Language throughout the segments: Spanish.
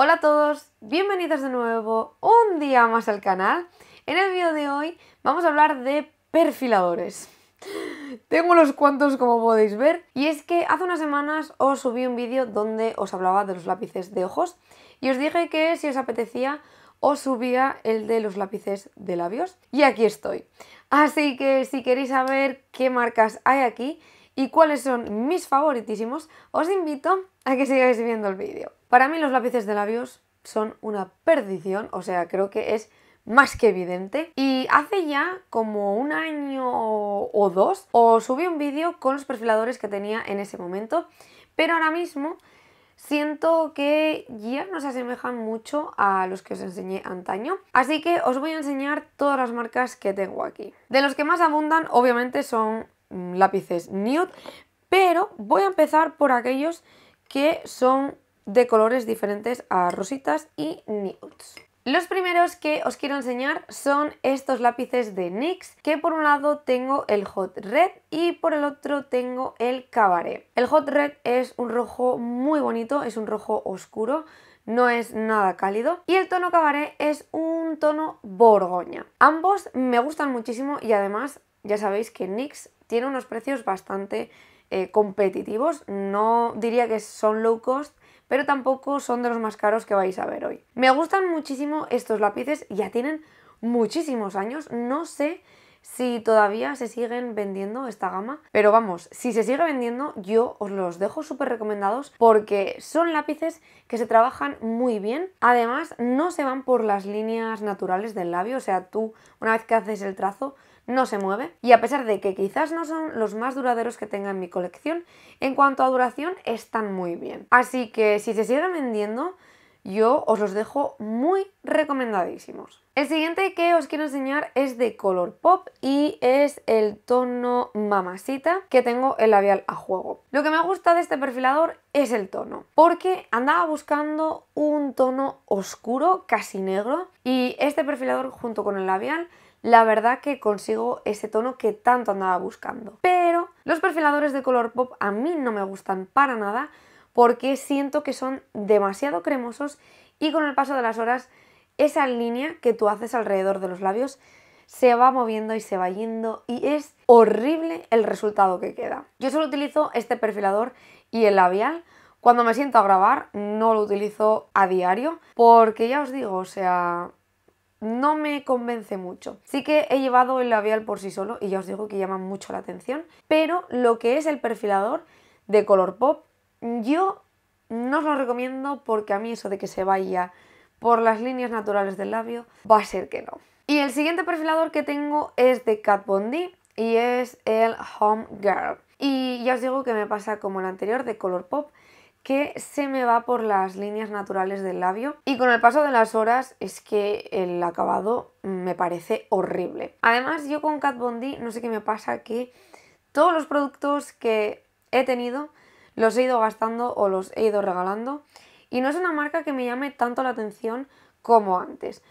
Hola a todos, bienvenidos de nuevo un día más al canal. En el vídeo de hoy vamos a hablar de perfiladores. Tengo unos cuantos como podéis ver y es que hace unas semanas os subí un vídeo donde os hablaba de los lápices de ojos y os dije que si os apetecía os subía el de los lápices de labios y aquí estoy. Así que si queréis saber qué marcas hay aquí y cuáles son mis favoritísimos, os invito a que sigáis viendo el vídeo. Para mí los lápices de labios son una perdición, o sea, creo que es más que evidente. Y hace ya como un año o dos os subí un vídeo con los perfiladores que tenía en ese momento, pero ahora mismo siento que ya no se asemejan mucho a los que os enseñé antaño. Así que os voy a enseñar todas las marcas que tengo aquí. De los que más abundan, obviamente, son lápices nude, pero voy a empezar por aquellos que son de colores diferentes a rositas y nudes. Los primeros que os quiero enseñar son estos lápices de NYX, que por un lado tengo el Hot Red y por el otro tengo el Cabaret. El Hot Red es un rojo muy bonito, es un rojo oscuro, no es nada cálido. Y el tono Cabaret es un tono borgoña. Ambos me gustan muchísimo y además ya sabéis que NYX tiene unos precios bastante eh, competitivos. No diría que son low cost, pero tampoco son de los más caros que vais a ver hoy. Me gustan muchísimo estos lápices, ya tienen muchísimos años, no sé si todavía se siguen vendiendo esta gama, pero vamos, si se sigue vendiendo yo os los dejo súper recomendados porque son lápices que se trabajan muy bien, además no se van por las líneas naturales del labio, o sea, tú una vez que haces el trazo no se mueve y a pesar de que quizás no son los más duraderos que tenga en mi colección, en cuanto a duración están muy bien. Así que si se siguen vendiendo, yo os los dejo muy recomendadísimos. El siguiente que os quiero enseñar es de Color Pop y es el tono Mamacita que tengo el labial a juego. Lo que me gusta de este perfilador es el tono, porque andaba buscando un tono oscuro, casi negro, y este perfilador junto con el labial la verdad que consigo ese tono que tanto andaba buscando. Pero los perfiladores de color pop a mí no me gustan para nada porque siento que son demasiado cremosos y con el paso de las horas esa línea que tú haces alrededor de los labios se va moviendo y se va yendo y es horrible el resultado que queda. Yo solo utilizo este perfilador y el labial cuando me siento a grabar, no lo utilizo a diario porque ya os digo, o sea, no me convence mucho. Sí que he llevado el labial por sí solo y ya os digo que llama mucho la atención, pero lo que es el perfilador de color pop, yo no os lo recomiendo porque a mí eso de que se vaya por las líneas naturales del labio va a ser que no. Y el siguiente perfilador que tengo es de Kat Von y es el Home Girl. Y ya os digo que me pasa como el anterior de color pop, que se me va por las líneas naturales del labio y con el paso de las horas es que el acabado me parece horrible. Además yo con Kat Von no sé qué me pasa que todos los productos que he tenido los he ido gastando o los he ido regalando y no es una marca que me llame tanto la atención como antes.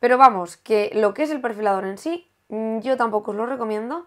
Pero vamos, que lo que es el perfilador en sí yo tampoco os lo recomiendo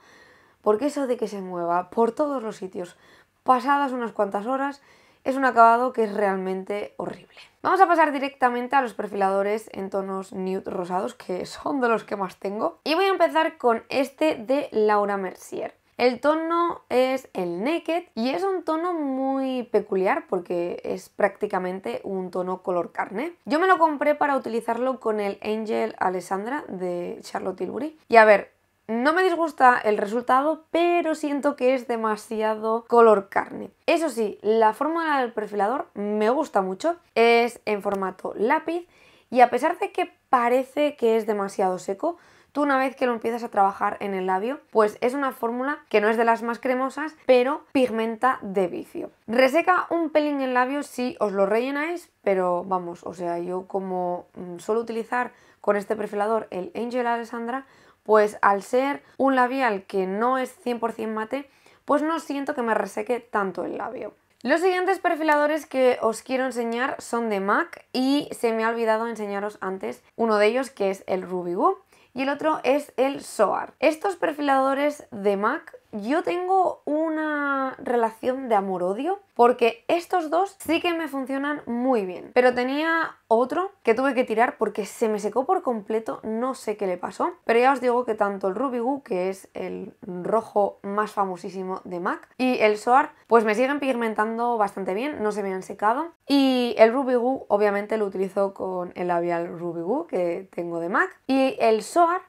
porque eso de que se mueva por todos los sitios pasadas unas cuantas horas es un acabado que es realmente horrible. Vamos a pasar directamente a los perfiladores en tonos nude rosados, que son de los que más tengo. Y voy a empezar con este de Laura Mercier. El tono es el Naked y es un tono muy peculiar porque es prácticamente un tono color carne. Yo me lo compré para utilizarlo con el Angel Alessandra de Charlotte Tilbury. Y a ver, no me disgusta el resultado, pero siento que es demasiado color carne. Eso sí, la fórmula del perfilador me gusta mucho. Es en formato lápiz y a pesar de que parece que es demasiado seco, tú una vez que lo empiezas a trabajar en el labio, pues es una fórmula que no es de las más cremosas, pero pigmenta de vicio. Reseca un pelín el labio si os lo rellenáis, pero vamos, o sea, yo como mm, suelo utilizar con este perfilador el Angel Alessandra, pues al ser un labial que no es 100% mate, pues no siento que me reseque tanto el labio. Los siguientes perfiladores que os quiero enseñar son de MAC y se me ha olvidado enseñaros antes uno de ellos que es el Ruby Woo y el otro es el SOAR. Estos perfiladores de MAC yo tengo una relación de amor-odio porque estos dos sí que me funcionan muy bien. Pero tenía otro que tuve que tirar porque se me secó por completo, no sé qué le pasó. Pero ya os digo que tanto el Ruby que es el rojo más famosísimo de MAC, y el Soar, pues me siguen pigmentando bastante bien, no se me han secado. Y el Ruby obviamente lo utilizo con el labial Ruby que tengo de MAC. Y el Soar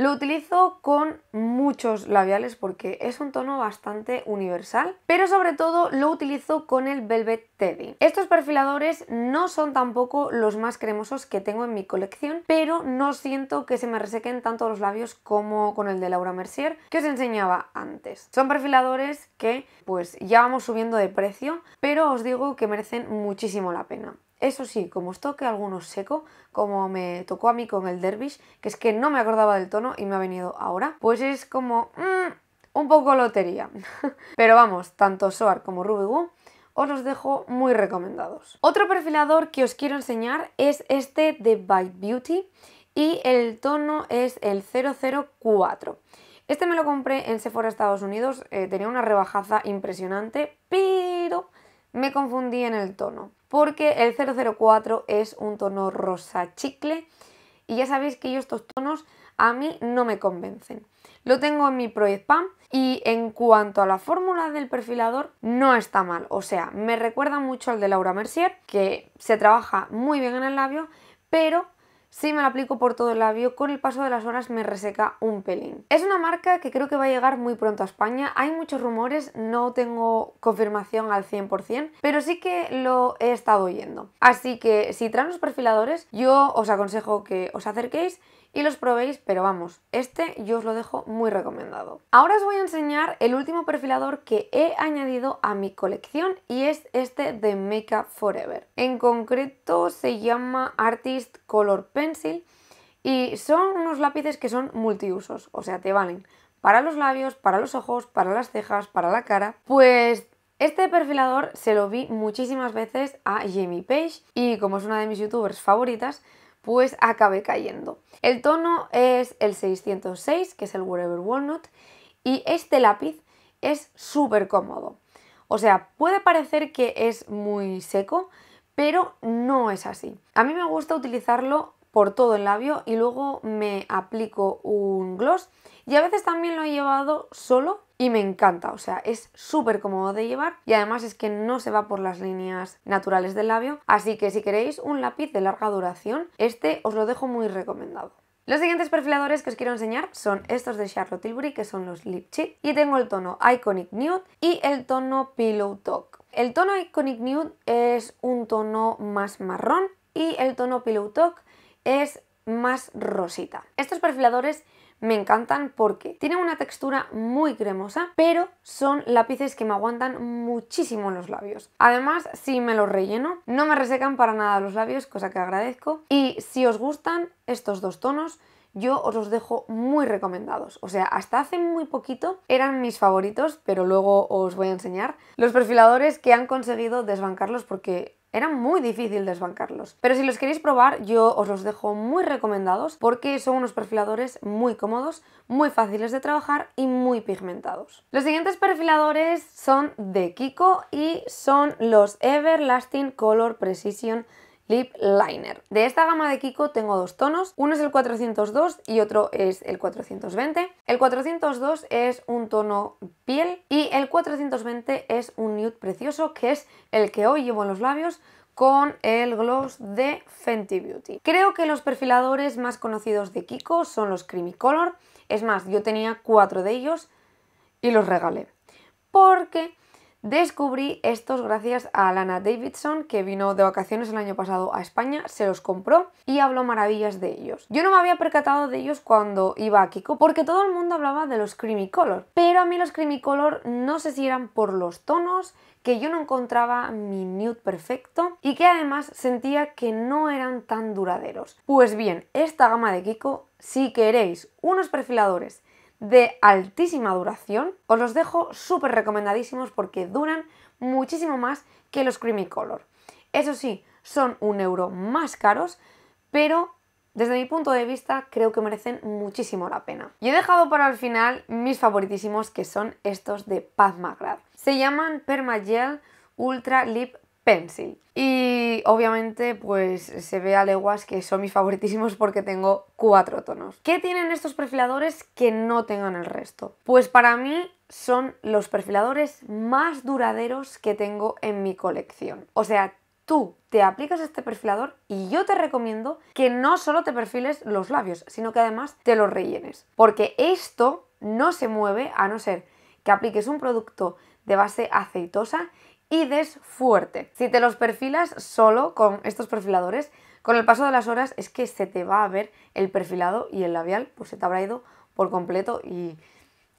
lo utilizo con muchos labiales porque es un tono bastante universal, pero sobre todo lo utilizo con el Velvet Teddy. Estos perfiladores no son tampoco los más cremosos que tengo en mi colección, pero no siento que se me resequen tanto los labios como con el de Laura Mercier que os enseñaba antes. Son perfiladores que pues ya vamos subiendo de precio, pero os digo que merecen muchísimo la pena. Eso sí, como os toque alguno seco, como me tocó a mí con el Dervish, que es que no me acordaba del tono y me ha venido ahora, pues es como mm, un poco lotería. Pero vamos, tanto Soar como Ruby Woo os los dejo muy recomendados. Otro perfilador que os quiero enseñar es este de Bite Beauty y el tono es el 004. Este me lo compré en Sephora Estados Unidos, eh, tenía una rebajaza impresionante, me confundí en el tono porque el 004 es un tono rosa chicle y ya sabéis que yo estos tonos a mí no me convencen. Lo tengo en mi Project Pam y en cuanto a la fórmula del perfilador no está mal, o sea, me recuerda mucho al de Laura Mercier, que se trabaja muy bien en el labio, pero si me lo aplico por todo el labio, con el paso de las horas me reseca un pelín. Es una marca que creo que va a llegar muy pronto a España. Hay muchos rumores, no tengo confirmación al 100%, pero sí que lo he estado oyendo. Así que si traen los perfiladores, yo os aconsejo que os acerquéis y los probéis, pero vamos, este yo os lo dejo muy recomendado. Ahora os voy a enseñar el último perfilador que he añadido a mi colección y es este de Makeup Forever. En concreto se llama Artist Color Pencil y son unos lápices que son multiusos, o sea, te valen para los labios, para los ojos, para las cejas, para la cara. Pues este perfilador se lo vi muchísimas veces a Jamie Page y como es una de mis youtubers favoritas, pues acabé cayendo. El tono es el 606, que es el Wherever Walnut, y este lápiz es súper cómodo. O sea, puede parecer que es muy seco, pero no es así. A mí me gusta utilizarlo por todo el labio y luego me aplico un gloss y a veces también lo he llevado solo y me encanta, o sea, es súper cómodo de llevar y además es que no se va por las líneas naturales del labio, así que si queréis un lápiz de larga duración, este os lo dejo muy recomendado. Los siguientes perfiladores que os quiero enseñar son estos de Charlotte Tilbury, que son los Lip Cheat, y tengo el tono Iconic Nude y el tono Pillow Talk. El tono Iconic Nude es un tono más marrón y el tono Pillow Talk es más rosita. Estos perfiladores me encantan porque tienen una textura muy cremosa, pero son lápices que me aguantan muchísimo los labios. Además, si me los relleno, no me resecan para nada los labios, cosa que agradezco. Y si os gustan estos dos tonos, yo os los dejo muy recomendados. O sea, hasta hace muy poquito eran mis favoritos, pero luego os voy a enseñar los perfiladores que han conseguido desbancarlos porque era muy difícil desbancarlos. Pero si los queréis probar, yo os los dejo muy recomendados porque son unos perfiladores muy cómodos, muy fáciles de trabajar y muy pigmentados. Los siguientes perfiladores son de Kiko y son los Everlasting Color Precision Lip Liner. De esta gama de Kiko tengo dos tonos, uno es el 402 y otro es el 420. El 402 es un tono piel y el 420 es un nude precioso que es el que hoy llevo en los labios con el gloss de Fenty Beauty. Creo que los perfiladores más conocidos de Kiko son los Creamy Color, es más, yo tenía cuatro de ellos y los regalé. Porque Descubrí estos gracias a Lana Davidson, que vino de vacaciones el año pasado a España, se los compró y habló maravillas de ellos. Yo no me había percatado de ellos cuando iba a Kiko, porque todo el mundo hablaba de los Creamy Color, pero a mí los Creamy Color no sé si eran por los tonos, que yo no encontraba mi nude perfecto y que además sentía que no eran tan duraderos. Pues bien, esta gama de Kiko, si queréis unos perfiladores de altísima duración. Os los dejo súper recomendadísimos porque duran muchísimo más que los Creamy Color. Eso sí, son un euro más caros, pero desde mi punto de vista creo que merecen muchísimo la pena. Y he dejado para el final mis favoritísimos que son estos de Pat McGrath. Se llaman Permagel Ultra Lip Pencil. Y obviamente pues se ve a leguas que son mis favoritísimos porque tengo cuatro tonos. ¿Qué tienen estos perfiladores que no tengan el resto? Pues para mí son los perfiladores más duraderos que tengo en mi colección. O sea, tú te aplicas este perfilador y yo te recomiendo que no solo te perfiles los labios, sino que además te los rellenes. Porque esto no se mueve a no ser que apliques un producto de base aceitosa y des fuerte. Si te los perfilas solo con estos perfiladores, con el paso de las horas es que se te va a ver el perfilado y el labial, pues se te habrá ido por completo y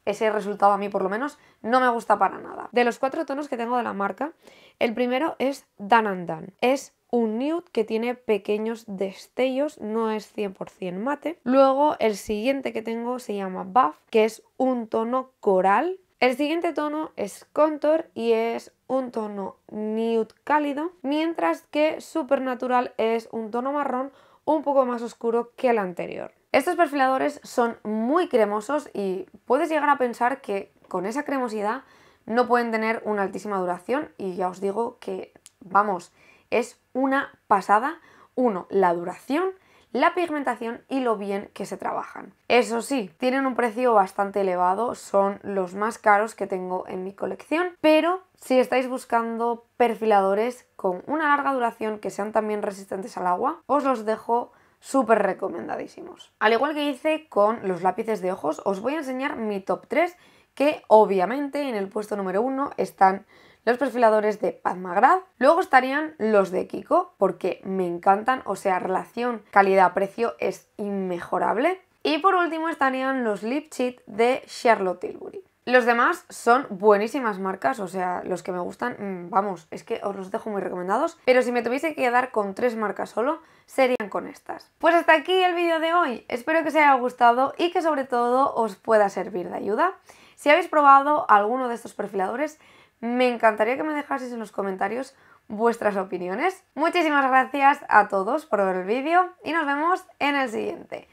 ese resultado a mí por lo menos no me gusta para nada. De los cuatro tonos que tengo de la marca, el primero es Dan and Dan. Es un nude que tiene pequeños destellos, no es 100% mate. Luego el siguiente que tengo se llama Buff, que es un tono coral el siguiente tono es Contour y es un tono nude cálido, mientras que Supernatural es un tono marrón un poco más oscuro que el anterior. Estos perfiladores son muy cremosos y puedes llegar a pensar que con esa cremosidad no pueden tener una altísima duración y ya os digo que, vamos, es una pasada. Uno, la duración la pigmentación y lo bien que se trabajan. Eso sí, tienen un precio bastante elevado, son los más caros que tengo en mi colección, pero si estáis buscando perfiladores con una larga duración que sean también resistentes al agua, os los dejo súper recomendadísimos. Al igual que hice con los lápices de ojos, os voy a enseñar mi top 3 que obviamente en el puesto número 1 están los perfiladores de Padmagrad. Luego estarían los de Kiko, porque me encantan, o sea, relación calidad-precio es inmejorable. Y por último estarían los Lip Cheat de Charlotte Tilbury. Los demás son buenísimas marcas, o sea, los que me gustan, mm, vamos, es que os los dejo muy recomendados, pero si me tuviese que quedar con tres marcas solo, serían con estas. Pues hasta aquí el vídeo de hoy, espero que os haya gustado y que sobre todo os pueda servir de ayuda. Si habéis probado alguno de estos perfiladores, me encantaría que me dejaseis en los comentarios vuestras opiniones. Muchísimas gracias a todos por ver el vídeo y nos vemos en el siguiente.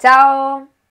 ¡Chao!